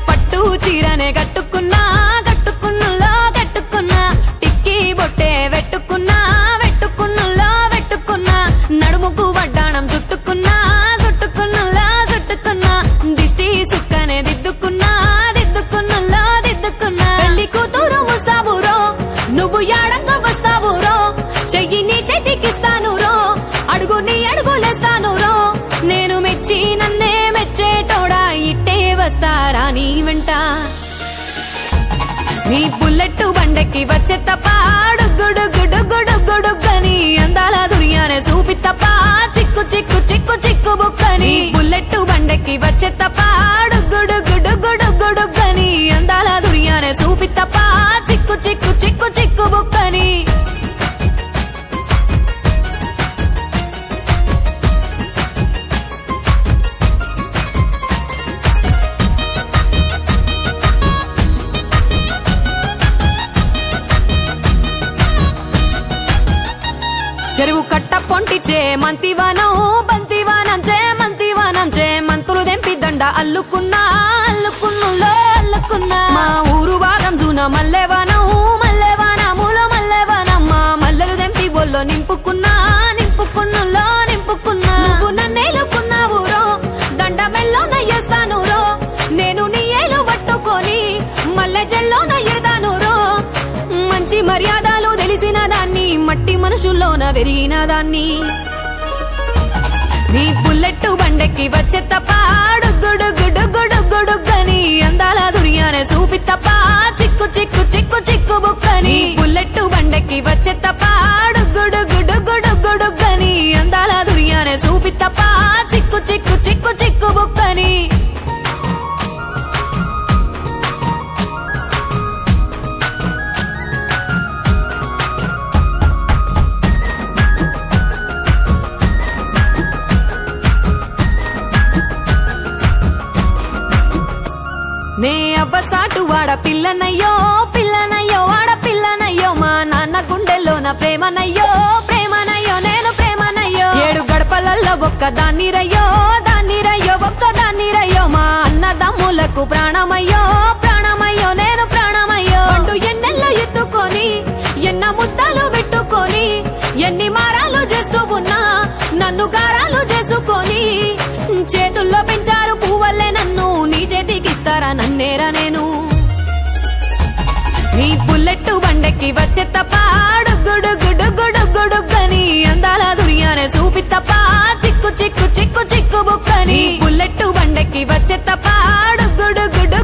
పట్టు చీరనే కట్టుకున్నా కట్టుకున్నలో కట్టుకున్నా టిక్కి బొట్టే పెట్టుకున్నా పెట్టుకున్నులో పెట్టుకున్నా నడుముకు వడ్డాణం చుట్టుకున్నా చుట్టుకున్నలో చుట్టుకున్నా దిష్టి సుక్కనే దిద్దుకున్నా దిద్దుకున్నలో దిద్దుకున్నా. పెళ్ళి కూతురు వస్తావురో నువ్వు యాడంగా వస్తావురో చెయ్యి నీ చెట్టికిస్తాను రో అడుగు నీ అడుగు వెంట? నీ బుల్లెట్ బండకి వచ్చే తప్ప గుడు గుడు గుడు గుడు గని అందాల దునియానే చూపి తప్ప చిక్కు చిక్కు చిక్కు చిక్కు బుక్కని. బుల్లెట్ బండకి వచ్చే తప్ప గుడు గుడు గుడు గుడు గని అందాల దునియానే చూపి తప్ప కట్ట పొంటిచే మంతివానం బంతివానం చే మంతివానం చే మంతులు దెంపి దండ అల్లుకున్నా అల్లుకున్నులో అల్లుకున్నా. మా ఊరు భాగం దూన మల్లెవానం మట్టి మనుషుల్లోన వెరిగిన దాన్ని. నీ బుల్లెట్ బండెక్కి వచ్చే తప్ప డుగ్గుడు అందాల దుర్యానే చూపి తప్ప చిక్కు చిక్కు చిక్కు చిక్కు బుక్కని. బుల్లెట్ బండెక్కి వచ్చే తప్ప డుగ్గుడు అందాల దుర్యానే చూపి తప్ప చిక్కు చిక్కు చిక్కు చిక్కు బుక్కని. నే అవ్వసాటు వాడ పిల్లనయ్యో పిల్లనయ్యో వాడ పిల్లనయ్యో మా నాన్న గుండెల్లోన ప్రేమనయ్యో ప్రేమనయ్యో నేను ప్రేమనయ్యో. ఏడు గడపలల్లో ఒక్క దాన్ని రయ్యో దాన్ని రయ్యో ఒక్క దాన్ని రయ్యో మా అన్నదమ్ములకు ప్రాణమయ్యో ప్రాణమయ్యో నేను ప్రాణమయ్యో. అంటూ ఎన్నెల్లో ఎత్తుకొని ఎన్న ముద్దలు పెట్టుకొని ఎన్ని మారాలు చేస్తూ ఉన్నా నన్ను గారాలు చేసుకొని చేతుల్లో పెంచారు పువ్వలే నీ బుల్లెట్ బండకి వచ్చే తప్ప గుడు గుడు గుడు గుడు గని అందాల దుర్యానే చూపి తప్ప చిక్కు చిక్కు చిక్కు చిక్కు బుక్కని. బుల్లెట్ బండకి వచ్చే తప్ప గుడు గుడు